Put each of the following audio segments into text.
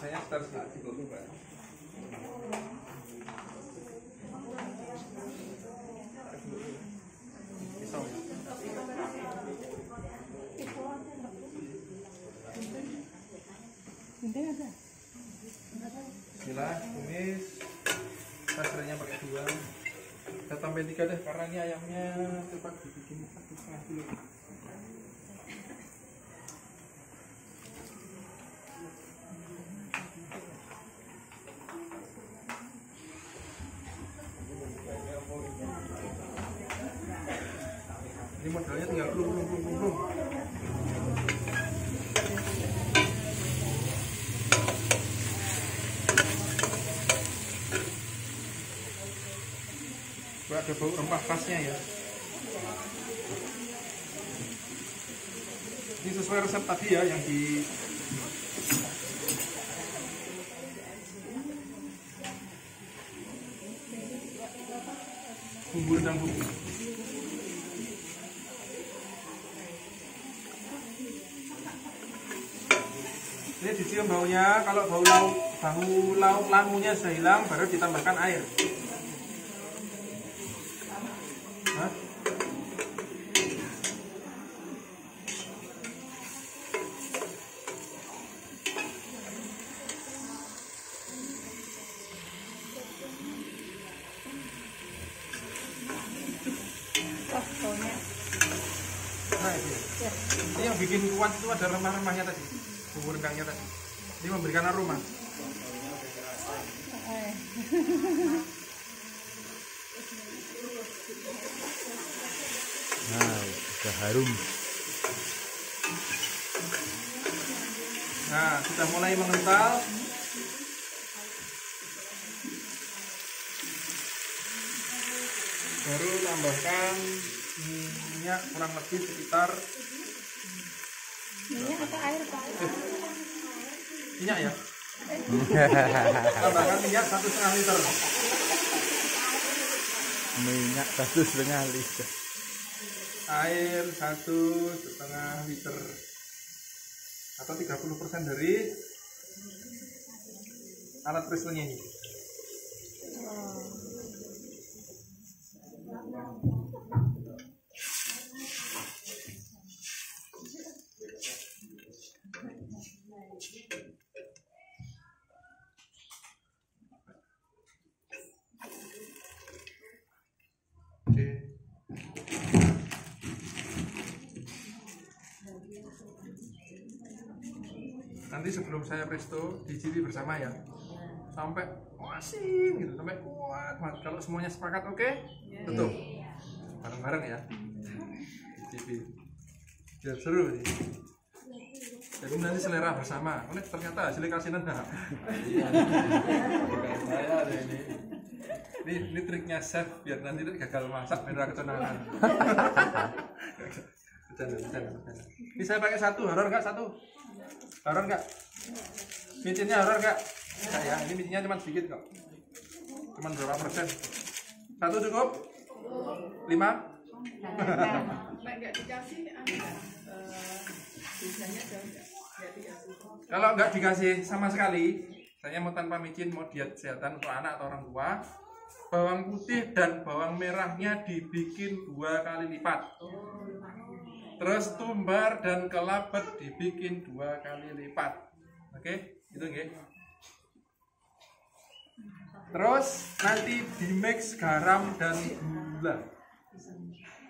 Jadi 30 persennya sekitar segitu. Pisau ya. Bismillah, tumis. Pakai dua. Kita tambahin tiga deh, karena ini ayamnya cepat dibikin satu setengah. Ini modalnya tinggal belum belum belum belum ada bau rempah khasnya ya. Ini sesuai resep tadi ya yang di bumbu rendang bumbu. Ini dicium baunya, kalau bau lauk, bau lauk langunya sudah hilang, baru ditambahkan air. Hah? Nah, ini. Ini yang bikin kuat itu ada remah-remahnya tadi, bumbu rendangnya tadi. Memberikan aroma. Nah, udah harum. Nah, sudah mulai mengental. Baru tambahkan minyak kurang lebih sekitar Minyak atau air pak? Minyak ya. Tambahkan minyak satu setengah liter. Minyak satu setengah liter. Air satu setengah liter atau 30% dari alat preselnya ini. Oke. Saya presto dicicipi bersama ya. Sampai asin gitu, sampai kuat banget. Kalau semuanya sepakat oke, tutup. Bareng-bareng ya. Dicicipi. Biar seru nih. Jadi nanti selera bersama. Ini ternyata hasilnya kasinan dah. Saya ada ini. Ini, ini triknya chef biar nanti gagal masak bener ketenangan. bercanda, bercanda. Ini saya pakai satu, horor nggak satu? Horor nggak? Micinnya horor nggak? Nggak ya, ini micinnya cuma sedikit kok. Cuma berapa persen? Satu cukup? Lima? Kalau nggak dikasih sama sekali, saya mau tanpa micin, mau diet kesehatan untuk anak atau orang tua, bawang putih dan bawang merahnya dibikin dua kali lipat. Terus tumbar dan kelabet dibikin dua kali lipat. Oke, itu nggih. Terus nanti di mix garam dan gula.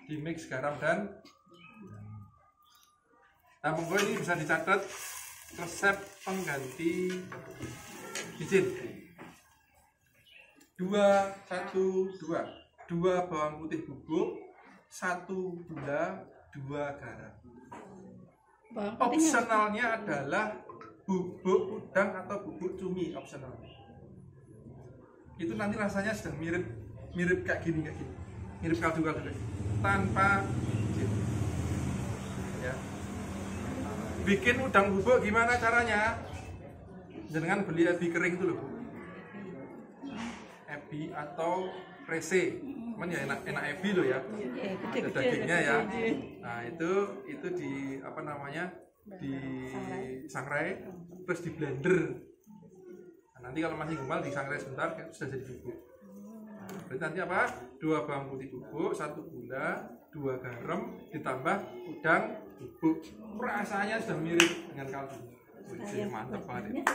Di mix garam dan Nah, monggo ini bisa dicatat resep pengganti micin. Dua, satu, dua. Dua bawang putih bubuk, satu gula, dua garam. Opsionalnya adalah bubuk udang atau bubuk cumi opsional. Itu nanti rasanya sudah mirip mirip kayak gini kayak gini. Mirip kaldu-kaldu kayak gini. Tanpa. Ya. Bikin udang bubuk gimana caranya? Jangan beli ebi kering itu loh, Bu. Ebi atau rese. cuman ya enak enak ebi loh ya Iya, ada dagingnya ya nah itu itu di apa namanya di sangrai terus di blender Nah, nanti kalau masih gumpal di sangrai sebentar kayak sudah jadi bubuk nah, berarti nanti apa dua bawang putih bubuk satu gula dua garam ditambah udang bubuk rasanya sudah mirip dengan kaldu Wih, mantap banget ya. Nah,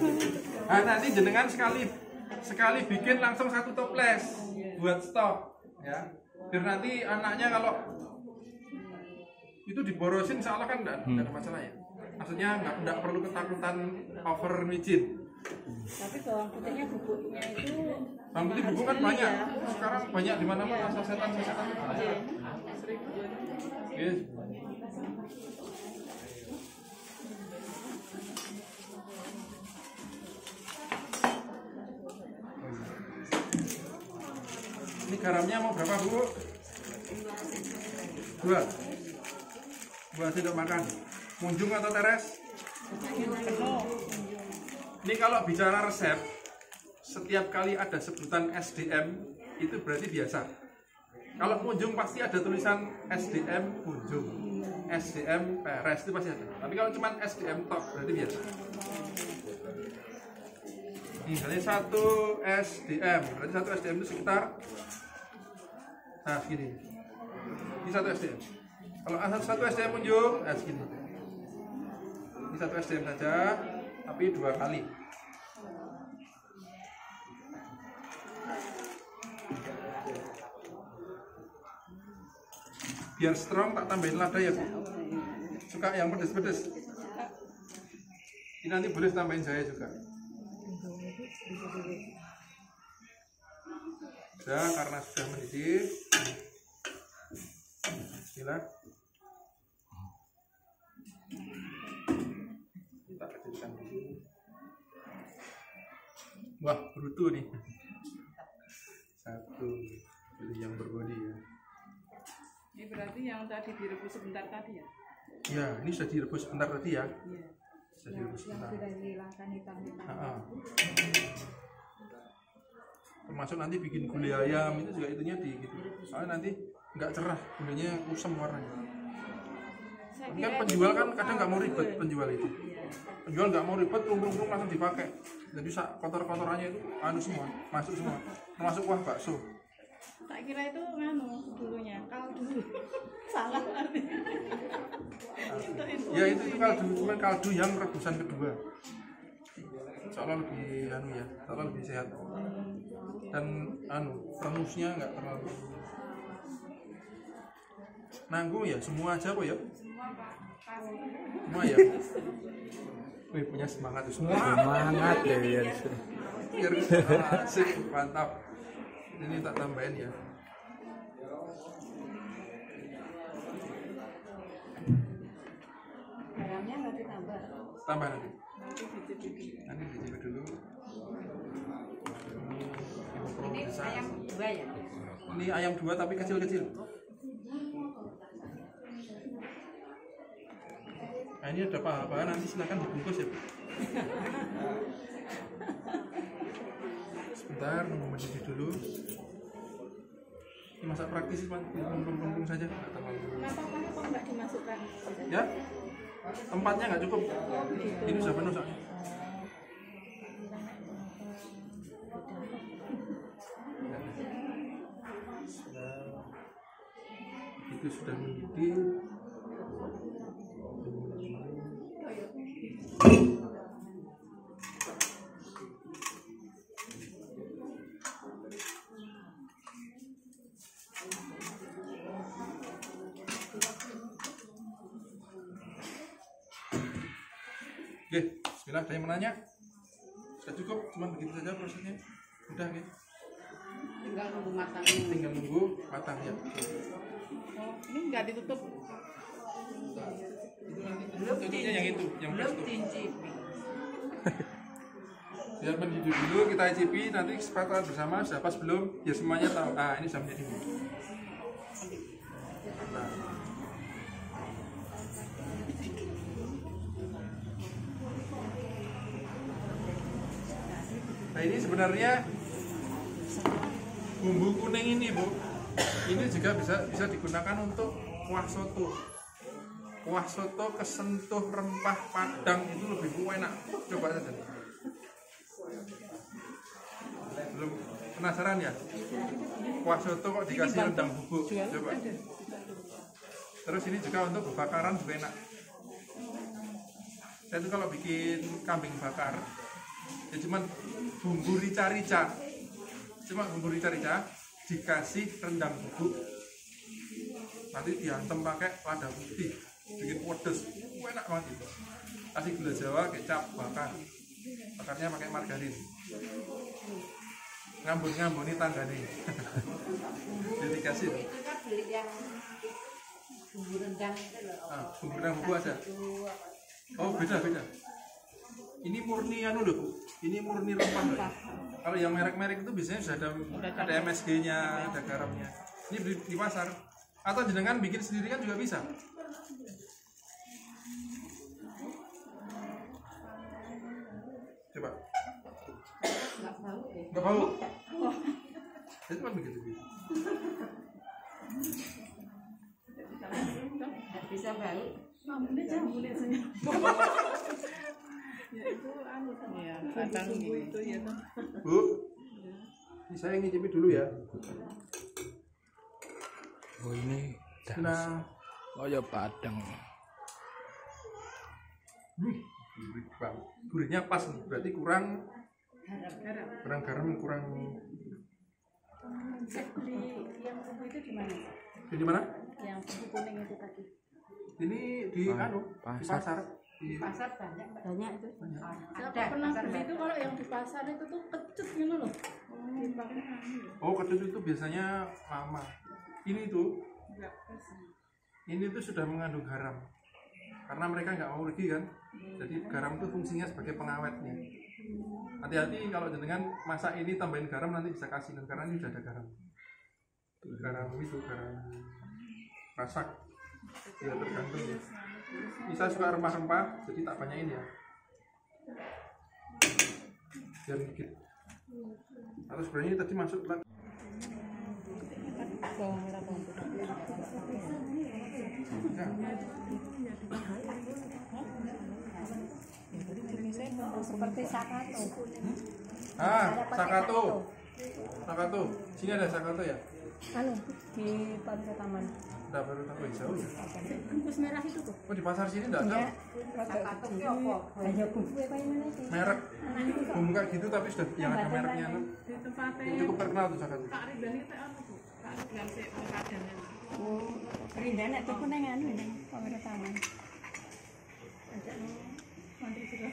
gitu. Nah, nanti jenengan sekali sekali bikin langsung satu toples buat stok ya. Biar nanti anaknya kalau itu diborosin salah kan enggak, ada masalah ya. Maksudnya nggak enggak perlu ketakutan over micin. Tapi bawang putihnya bubuknya itu Bang putih bubuk kan banyak. Sekarang banyak di mana-mana sasetan-sasetan itu banyak. Yes. Ini garamnya mau berapa bu? Dua. Dua sendok makan. Munjung atau teres? Ini kalau bicara resep, setiap kali ada sebutan SDM itu berarti biasa. Kalau kunjung pasti ada tulisan SDM kunjung, SDM peres itu pasti ada. Tapi kalau cuma SDM tok berarti biasa. Misalnya satu SDM, berarti satu SDM itu sekitar nah segini. Ini satu SDM. Kalau satu SDM kunjung, nah segini. Ini satu SDM saja, tapi dua kali. biar strong tak tambahin lada ya bu. Suka yang pedes-pedes. Ini nanti boleh tambahin saya juga. Sudah karena sudah mendidih. Bismillah berarti yang tadi direbus sebentar tadi ya? Ya, ini sudah direbus sebentar tadi ya. Iya. Sudah direbus sebentar. dihilangkan hitam-hitam. Ha-ha. Termasuk nanti bikin gulai ayam itu juga itunya di gitu. Soalnya nanti nggak cerah, gulainya kusam warnanya. Kan penjual kan kadang nggak mau ribet penjual itu. Penjual nggak mau ribet, lumpuh-lumpuh langsung dipakai. Jadi sak kotor-kotorannya itu anu semua, masuk semua. Termasuk kuah bakso. Tak kira itu nganu dulunya kaldu. Salah itu itu. Ya itu itu kaldu, cuman kaldu yang rebusan kedua. Soalnya lebih anu ya, soalnya lebih sehat. Dan anu, remusnya nggak terlalu nanggung ya, semua aja kok ya. Semua ya. Wih punya semangat semua. Semangat ya ya. Biar asik, mantap. Ini tak tambahin ya. Garamnya nggak ditambah. Tambah nanti. Nanti dicicip dulu. Ini ayam dua ya. Ini ayam dua tapi kecil-kecil. Nah ini ada paha-paha nanti silakan dibungkus ya. Bu. Sebentar nunggu mendidih dulu. Ini masak praktis sih, Pak. Lumpung-lumpung saja, nggak terlalu. Kenapa kok nggak dimasukkan? Ya, tempatnya nggak cukup. Ini sudah penuh soalnya. Itu sudah mendidih. Ada yang mau nanya? Sudah cukup, cuman begitu saja prosesnya. Udah ya. Tinggal nunggu matang. Tinggal nunggu matang ya. Oh, ini nggak ditutup. Itu nanti tutupnya yang itu, yang belum betul. diicipi. Biar mendidih dulu kita icipi nanti kesepakatan bersama sudah pas belum ya semuanya tahu. Ah ini sudah menjadi ini sebenarnya bumbu kuning ini bu. Ini juga bisa bisa digunakan untuk kuah soto. Kuah soto kesentuh rempah padang itu lebih enak. Coba saja. Belum. Penasaran ya? Kuah soto kok dikasih rendang bubuk? coba. terus ini juga untuk bakaran juga enak. Saya tuh kalau bikin kambing bakar ya cuman bumbu rica-rica. Cuma bumbu rica-rica dikasih rendang bubuk. Nanti diantem pakai lada putih bikin pedes. Enak banget itu. Kasih gula jawa kecap bakar. Bakarnya pakai margarin. Ngambun ngambuni tangga nih jadi kasih kan beli yang bumbu rendang itu loh. Ah, bumbu rendang bubuk ada? Oh beda beda ini murni anu loh bu. Ini murni rempah loh kalau yang merek-merek itu biasanya sudah ada ada MSG-nya ada garamnya. Ini beli di pasar. Atau jenengan bikin sendiri kan juga bisa? Coba. Nggak bau deh. Nggak bau? Itu kan begitu bisa bau. ya itu anu Iya, kadang itu ya kan. bu ini saya ngicipi dulu ya Oh ini das. nah Oh ya padang. Hmm. Gurihnya pas berarti kurang Garam. kurang garam, kurang beli yang bumbu itu di mana di mana? yang bumbu kuning itu tadi Ini di anu, di pasar. Pasar. Di, pasar banyak Mbak. banyak itu Saya ada pernah pasar beli itu kalau yang di pasar itu tuh kecut gitu loh. Anu. oh, kecut itu biasanya lama. Ini tuh, ini tuh sudah mengandung garam. Karena mereka nggak mau rugi kan. Jadi garam itu fungsinya sebagai pengawetnya. Hati-hati kalau jenengan masak ini tambahin garam nanti bisa kasih karena ini sudah ada garam. Garam itu garam masak. Ya tergantung ya. Bisa suka rempah-rempah, jadi tak banyakin ya. Biar dikit. Atau sebenarnya ini tadi masuk. Nah, seperti sakato ah, sakato. Sakato, sini ada Sakato ya? Anu, di Pantai Taman. tidak perlu tahu jauh ya. Bungkus merah itu tuh? Oh, di pasar sini enggak ada. Sakato ki opo? Hanya apa yang mana sih? Merek. Gitu tapi sudah yang ada mereknya kan? Cukup terkenal tuh Sakato. Kak Ridani itu apa tuh? Anu Taman. Mantri sudah.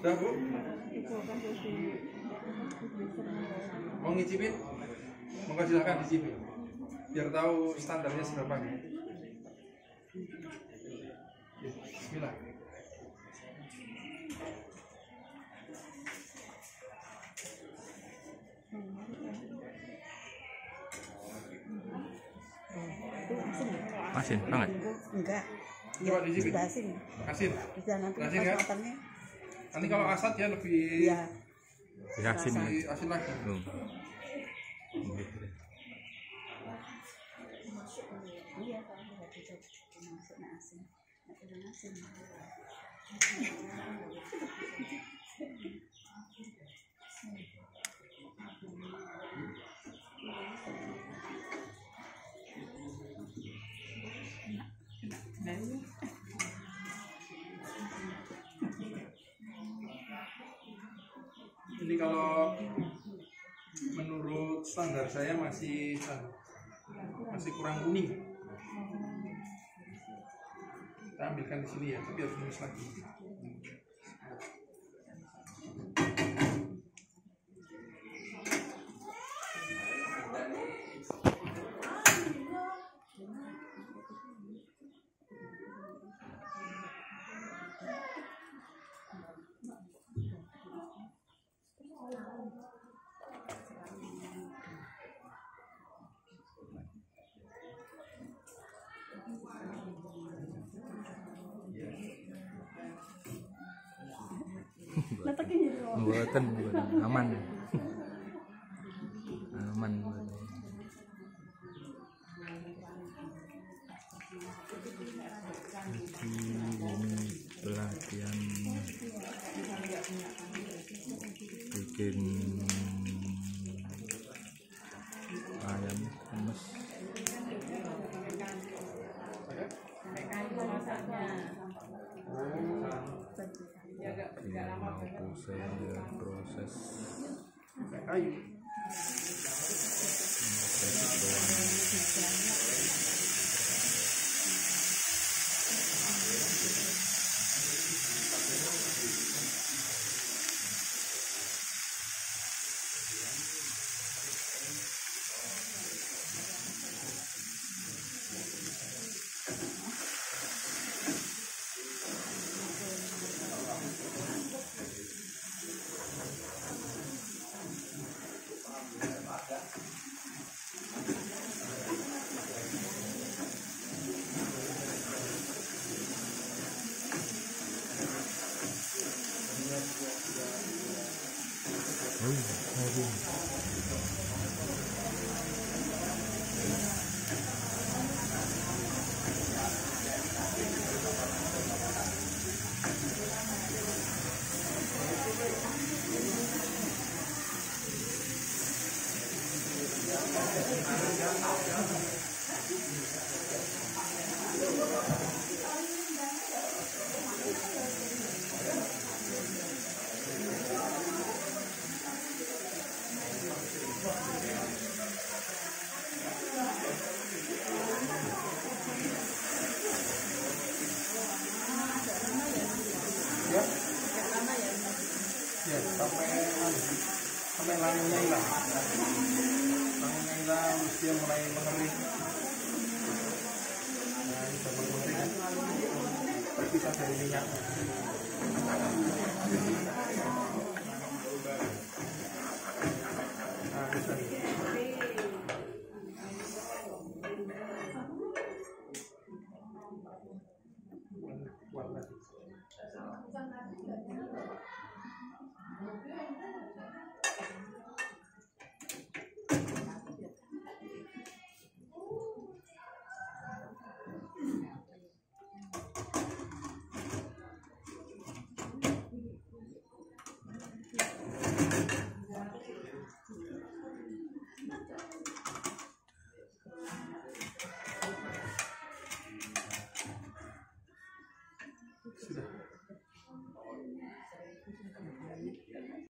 Sudah bu? Mau ngicipin? Monggo silakan dicipin. Biar tahu standarnya seberapa nih. Ya, Bismillah. Asin banget. enggak Coba dicipin. asin Asin. bisa nanti Asin pas matangnya Nanti kalau asat ya lebih ya Ya, asin. lebih asin lagi. Hmm. iya Ini kalau menurut standar saya masih masih kurang kuning. Kita ambilkan di sini ya tapi harus nulis lagi Letaknya jadi loh. Mboten, aman. Aman. pelatihan bikin saya proses pakai mengering kan terpisah dari minyak